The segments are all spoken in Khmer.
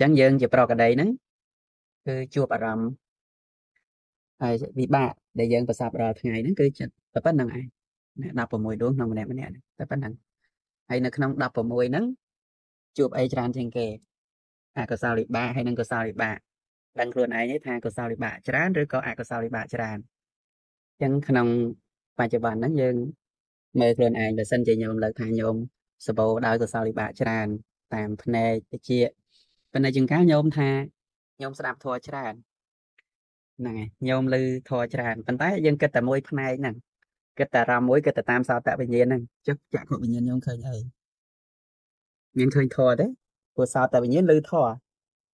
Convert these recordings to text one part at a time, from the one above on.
អញ្ចឹងយើងជាប្រកដីហ្នឹងគឺជួបអារម្មណ៍ហើយវិបាកដែលយើងប្រសពរាល់ថ្ងៃហ្នឹងគឺចិត្តតែប៉ុណ្្នឹងឯង16ដួងក្នុងម្នាក់ម្នាក់តែប៉ុណ្្នឹងហើយនៅក្នុង16ហ្នឹងជួបអីច្រើនជាងគេអកុសលវិបាកហើយនិងកុសលវិបាកដឹងខ្លួនឯងទេថាកុសលវិបាកច្រើនឬក៏អកុសលវិបាកច្រើនអញ្ចឹងក្នុងបច្ចុប្បន្នហ្នឹងយើងមើលខ្លួនឯងបើសិនជាញោមលើកថាញោមសបោដោយកុសលវិបាកច្រើនតាមភ្នែកតិច ប៉ុន្តែជាងកាលញោមថាញោមស្ដាប់ធម៌ច្រើនហ្នឹងហើយញោមឮធម៌ច្រើនប៉ុន្តែយើងគិតតែមួយផ្នែកហ្នឹងគិតតែអារម្មណ៍មួយគិតតែតាមសោតវិញ្ញាណហ្នឹងចុះចក្ខុវិញ្ញាណញោមឃើញអីមានឃើញធម៌ទេព្រោះសោតវិញ្ញាណឮធម៌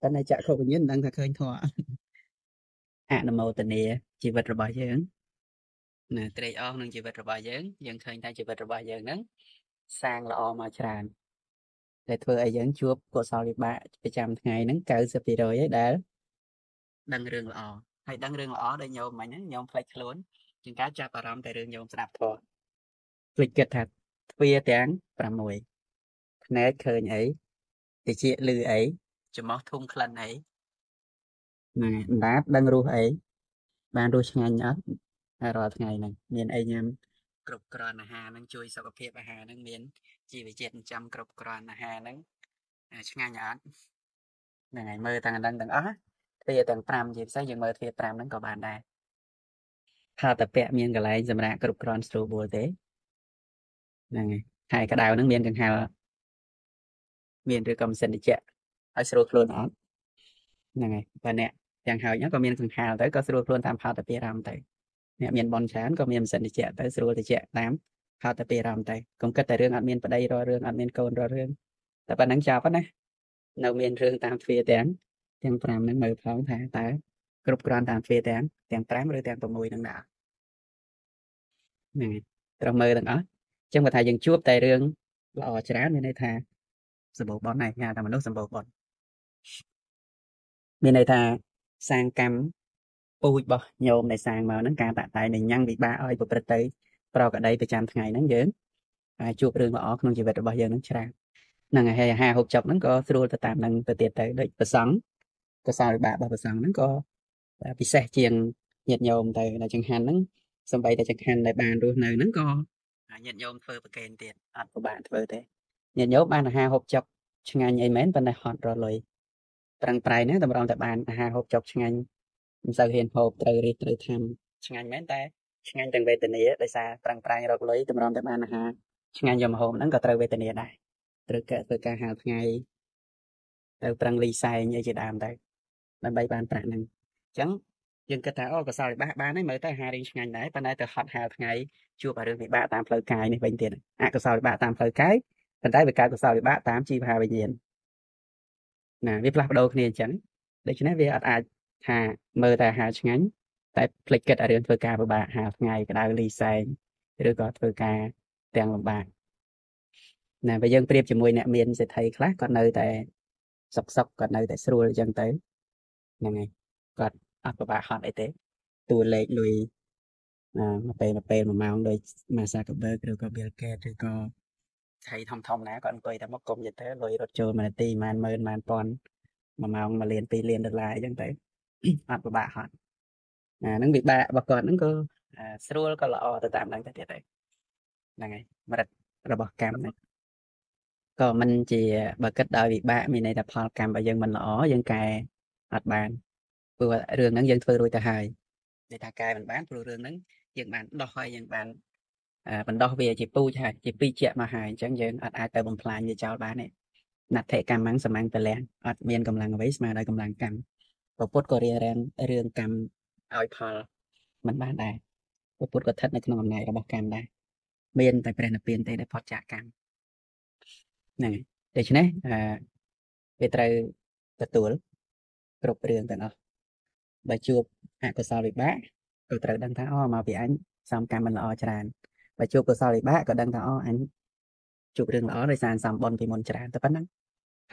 តែនៅចក្ខុវិញ្ញាណមិនដឹងថាឃើញធម៌អនុមោទនាជីវិតរបស់យើងណាត្រេកអរក្នុងជីវិតរបស់យើងយើងឃើញថាជីវិតរបស់យើងហ្នឹងសាងល្អមកច្រើន ដែលធ្វើឲ្យយើងជួបកុសលវិបាកប្រចាំថ្ងៃហ្នឹង90%ឯដែលដឹងរឿងល្អហើយដឹងរឿងល្អដោយញោមមិញហ្នឹងញោមផ្លេចខ្លួនជាងការចាប់អារម្មណ៍តែរឿងញោមស្ដាប់ធម៌ភ្លេចគិតថាទ្វាទាំង6ភ្នែកឃើញអីតិចលឺអីច្រមុះធុំក្លិនអីហ្នឹងអណ្ដាតដឹងរសអីបានរសឆ្ងាញ់អត់រាល់ថ្ងៃហ្នឹងមានអីញ៉ាំ គ្រប់គ្រាន់អាហារហ្នឹងជួយសុខភាពអាហារហ្នឹងមានជីវជាតិចិញ្ចឹមគ្រប់គ្រាន់អាហារហ្នឹងឆ្ងាញ់អត់ហ្នឹងហើយមើលទាំងហ្នឹងទាំងអស់ទ្វាទាំង5ជាពិសេសយើងមើលទ្វា5ហ្នឹងក៏បានដែរថាតពៈមានកន្លែងសម្រាប់គ្រប់គ្រាន់ស្រួលបួលទេហ្នឹងហើយហើយក្តៅហ្នឹងមានកង្ហាលមានឬក៏មិនសិនតិចឲ្យស្រួលខ្លួនអត់ហ្នឹងហើយបើអ្នកទាំងហើយក៏មានកង្ហាលទៅក៏ស្រួលខ្លួនតាមផលតពារម្មណ៍ទៅ អ្នកមានបនច្រើនក៏មានមិនសិនតិចទៅស្រួលតិចតាមផលតពារម្មណ៍ទៅកុំគិតតែរឿងអត់មានប្តីរករឿងអត់មានកូនរករឿងតែប៉ុណ្ណឹងចប់ណានៅមានរឿងតាមទ្វាទាំងទាំង5ហ្នឹងមើលផងថាតើគ្រប់គ្រាន់តាមទ្វាទាំងទាំង5ឬទាំង6ហ្នឹងដែរហ្នឹងត្រូវមើលទាំងអស់អញ្ចឹងបើថាយើងជួបតែរឿងល្អច្រើនមានន័យថាសម្បូរបនហើយហៅថាមនុស្សសម្បូរបនមានន័យថាសាងកម្ម ពូជរបស់ញោមដែលសាងមកហ្នឹងការតាក់តែងនៃញ៉ាំងវិបាកឲ្យប្រព្រឹត្តទៅប្រកដីប្រចាំថ្ងៃហ្នឹងយើងអាចជួបរឿងល្អក្នុងជីវិតរបស់យើងហ្នឹងច្រើនហ្នឹងហើយអាហារហូបចុកហ្នឹងក៏ស្រួលទៅតាមហ្នឹងទៅទៀតទៅដូចប្រសង់កសាលវិបាករបស់ប្រសង់ហ្នឹងក៏ពិសេសជាងញាតិញោមទៅដែលចង្ហាន់ហ្នឹងសំបីតែចង្ហាន់ដែលបានរស់នៅហ្នឹងក៏ញាតិញោមធ្វើប្រកេនទៀតអត់ពិបាកធ្វើទេញាតិញោមបានអាហារហូបចុកឆ្ងាញ់អីមែនប៉ុន្តែហត់រលុយប្រឹងប្រែងណាតម្រង់តែបានអាហារហូបចុកឆ្ងាញ់ មិនសូវហ៊ានហូបត្រូវរិះត្រូវធ្វើឆ្ងាញ់មែនតែឆ្ងាញ់ទាំងវេទនាដោយសារប្រឹងប្រែងរកលុយតម្រង់តែបានអាហារឆ្ងាញ់យកមកហូបហ្នឹងក៏ត្រូវវេទនាដែរត្រូវកែធ្វើការហាលថ្ងៃទៅប្រឹងលីសែងអីជាដើមទៅដើម្បីបានប្រាក់ហ្នឹងអញ្ចឹងយើងគិតថាអូកសលវិបាកបានហើយមើលទៅអាហាររៀងឆ្ងាញ់ដែរប៉ុន្តែទៅហត់ហាលថ្ងៃជួបអារឿងវិបាកតាមផ្លូវកាយនេះវិញទៀតអកុសលវិបាកតាមផ្លូវកាយប៉ុន្តែវាកើតកុសលវិបាកតាមជីវហាវិញ្ញាណណាវាផ្លាស់ប្ដូរគ្នាអញ្ចឹងដូច្នេះវាអត់អាច ថាមើលតែអាហារឆ្ងាញ់តែភ្លេចគិតអារឿងធ្វើការពិបាកហាលថ្ងៃក្តៅលីសែងឬក៏ធ្វើការទាំងលំបាកណាបើយើងប្រៀបជាមួយអ្នកមានសេដ្ឋីខ្លះគាត់នៅតែសុកសុកគាត់នៅតែស្រួលអញ្ចឹងទៅហ្នឹងហើយគាត់អត់ពិបាកហត់អីទេតួលេខលុយមកពេលមកពេល1ម៉ោងដូច Mark Zuckerberg ឬក៏ Bill Gates ឬក៏ថៃធំធំណាគាត់អង្គុយតែមកកុំយទៅលុយរត់ចូលមួយនាទីម៉ានម៉ឺនម៉ានពាន់មួយម៉ោងមួយលានពីរលានដុល្លារអញ្ចឹងទៅ អត់ពិបាកហត់អាហ្នឹងវិបាករបស់គាត់ហ្នឹងក៏ស្រួលក៏ល្អទៅតាមហ្នឹងទៅទៀតហើយហ្នឹងហើយមរិតរបស់កម្មហ្នឹងក៏មិនជាបើគិតដោយវិបាកមានន័យថាផលកម្មរបស់យើងមិនល្អយើងកែអត់បានព្រោះរឿងហ្នឹងយើងធ្វើរួចទៅហើយនិយាយថាកែមិនបានព្រោះរឿងហ្នឹងយើងបានដោះហើយយើងបានបណ្ដោះវាជាពូជហើយជាពីរជាក់មកហើយអញ្ចឹងយើងអត់អាចទៅបំផ្លាញវាចោលបានទេណដ្ឋិកម្មងសម្ងតលះអត់មានកម្លាំងអ្វីស្មើដោយកម្លាំងកម្ម ពពុទ្ធក៏រៀបរៀងរឿងកម្មឲ្យផលមិនបានដែរពពុទ្ធក៏ស្ថិតនៅក្នុងអំណាចរបស់កម្មដែរមានតែព្រះនិព្វានទេដែលផុតចាកកម្មហ្នឹងហើយដូច្នេះអឺវាត្រូវទទួលគ្រប់រឿងទាំងអស់បើជួបអកុសលវិបាកក៏ត្រូវដឹងថាអូមកពីអញសំកម្មមិនល្អច្រើនបើជួបកុសលវិបាកក៏ដឹងថាអូអញជួបរឿងល្អដោយសារសំបុនពីមុនច្រើនតែប៉ុណ្ណឹង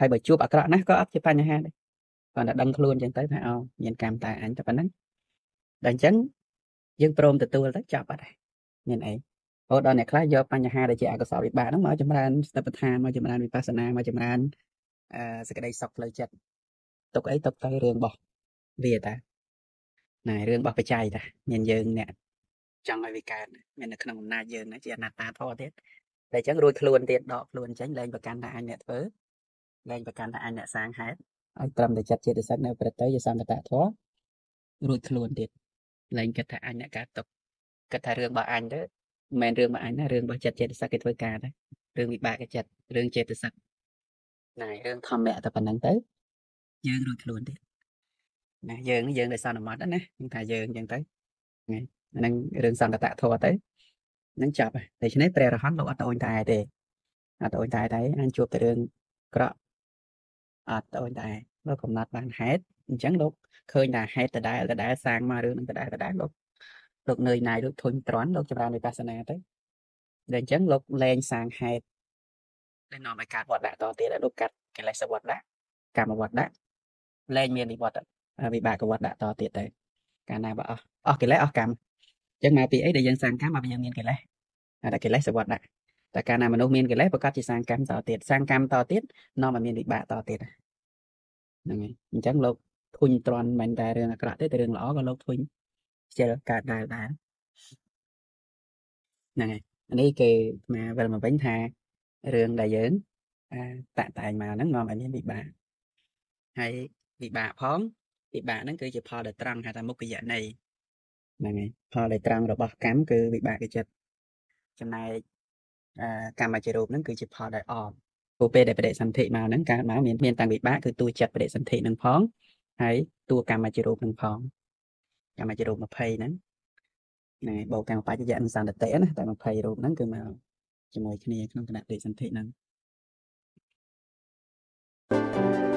ហើយបើជួបអាក្រក់ណាស់ក៏អត់ជាបញ្ហាដែរ គាត់តែដឹងខ្លួនចឹងទៅថាអូមានកម្មតែអញតែប៉ុណ្ណឹងដល់អញ្ចឹងយើងព្រមទទួលទៅចប់អត់ដែរមានអីហូតដល់អ្នកខ្លះយកបញ្ហាដែលជាអកុសលវិបាកហ្នឹងមកចម្រើនស្ទិបដ្ឋានមកចម្រើនវិបស្សនាមកចម្រើនអឺសេចក្តីសុខផ្លូវចិត្តទុកអីទុកទៅរឿងរបស់វាតាណែរឿងរបស់បច្ច័យតាមានយើងអ្នកចង់ឲ្យវាកើតមាននៅក្នុងអំណាចយើងណាជាអនត្តាធម៌ទៀតតែអញ្ចឹងរួចខ្លួនទៀតដកខ្លួនចេញលែងប្រកាន់ថាអញអ្នកធ្វើលែងប្រកាន់ថាអញអ្នកសាងហេតុ ឲ្យត្រឹមតែចិត្តចិត្តសឹកនៅប្រតិយសន្តតធម៌រួចខ្លួនទៀតលែងគិតថាអញអ្នកកើតទុកគិតថារឿងរបស់អញទៅមិនមែនរឿងរបស់អញណារឿងរបស់ចិត្តចិត្តសឹកគេធ្វើការដែររឿងវិបាកចិត្តរឿងចិត្តសឹកណែរឿងធម្មៈតែប៉ុណ្្នឹងទៅយើងរួចខ្លួនទៀតណាយើងនេះយើងដែលសន្មត់ណាខ្ញុំថាយើងអញ្ចឹងទៅហ្នឹងហ្នឹងរឿងសន្តតធម៌ទៅហ្នឹងចាប់ហើយដូច្នេះព្រះរហន្តលោកអត់ត្អូញត្អែទេអត់ត្អូញត្អែទេអញជួបតែរឿងក្រក់អត់ត្អូញត្អែ លោកកំណត់បានហេតុអញ្ចឹងលោកឃើញថាហេតុដដែលដដែលសាងមករឿងនឹងដដែលដដែលលោកលោកនឿយណាយលោកធុញទ្រាន់លោកចម្រើនវិបស្សនាទៅដែលអញ្ចឹងលោកលែងសាងហេតុដែលនាំឲ្យកើតវត្តដាក់តទៀតលោកកាត់កិលេសវត្តដាក់កម្មវត្តដាក់លែងមានវិវត្តវិបាកវត្តដាក់តទៀតទៅកាលណាបើអស់អស់កិលេសអស់កម្មអញ្ចឹងមកពីអីដែលយើងសាងកម្មមកយើងមានកិលេសតែកិលេសវត្តដាក់តែកាលណាមនុស្សមានកិលេសប្រកាសជាសាងកម្មតទៀតសាងកម្មតទៀតនាំឲ្យមានវិបាកតទៀត ហ្នឹងហើយអញ្ចឹងលោកធុញទ្រាន់មិនតែរឿងអាក្រក់ទេតែរឿងល្អក៏លោកធុញខ្ជិលកើតដែរដែរហ្នឹងហើយនេះគេមកវិលមកវិញថារឿងដែលយើងតាក់តែងមកហ្នឹងនាំឲ្យមានវិបាកហើយវិបាកផងវិបាកហ្នឹងគឺជាផលដែលត្រង់ហៅថាមុខយនៃហ្នឹងហើយផលដែលត្រង់របស់កម្មគឺវិបាកចិត្តចំណែកកម្មជារូបហ្នឹងគឺជាផលដែលអម ព្រោះពេលដែលបដិសន្ធិមកហ្នឹងកើតមកមានមានតាំងវិបាកគឺតួចិត្តបដិសន្ធិនឹងផងហើយតួកម្មជារូបនឹងផងកម្មជារូប20ហ្នឹងណែបោកកម្មបច្ចយៈនឹងសន្តិតិណាតែ20រូបហ្នឹងគឺមកជាមួយគ្នាក្នុងគណៈបដិសន្ធិហ្នឹង thank you